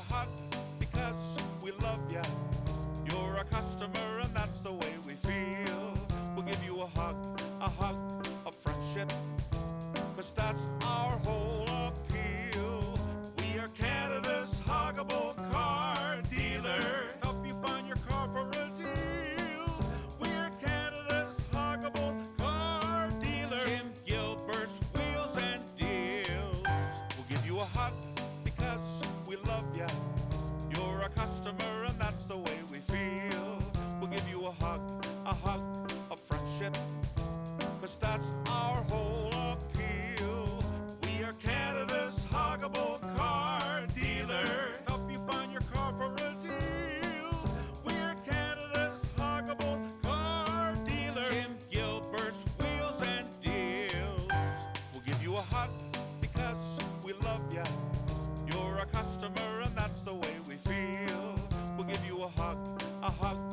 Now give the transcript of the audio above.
hug because we love ya. You're a customer and that's the way we feel. We'll give you a hug, a hug of friendship. Cause that's our whole appeal. We are Canada's huggable car dealer. Help you find your car for a deal. We're Canada's huggable car dealer. Jim Gilbert's Wheels and Deals. We'll give you a hug We're hot because we love ya. You're a customer and that's the way we feel. We'll give you a hug, a hug.